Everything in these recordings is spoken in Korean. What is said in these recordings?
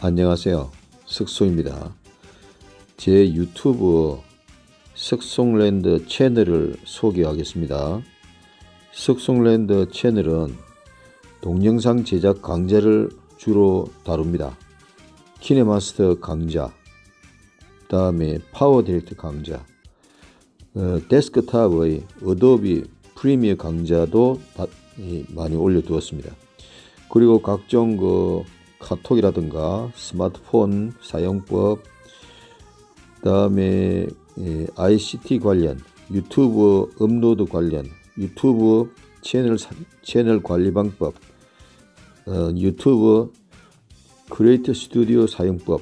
안녕하세요. 석송입니다. 제 유튜브 석송랜드 채널을 소개하겠습니다. 석송랜드 채널은 동영상 제작 강좌를 주로 다룹니다. 키네마스터 강좌, 다음에 파워 디렉트 강좌, 어, 데스크탑의 어도비 프리미어 강좌도 다, 많이 올려두었습니다. 그리고 각종 그 카톡이라든가 스마트폰 사용법, 다음에 ICT 관련, 유튜브 업로드 관련, 유튜브 채널 채널 관리 방법, 어, 유튜브 크리에이터 스튜디오 사용법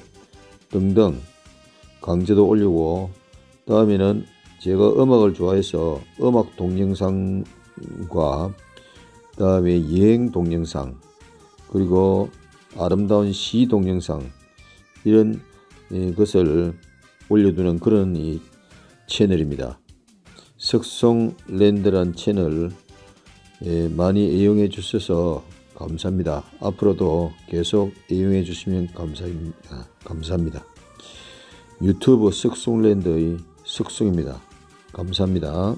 등등 강좌도 올리고 다음에는 제가 음악을 좋아해서 음악 동영상과 다음에 여행 동영상 그리고 아름다운 시 동영상 이런 예, 것을 올려두는 그런 이 채널입니다. 석송랜드란 채널 예, 많이 이용해 주셔서 감사합니다. 앞으로도 계속 이용해 주시면 감사합니다. 감사합니다. 유튜브 석송랜드의 석송입니다. 감사합니다.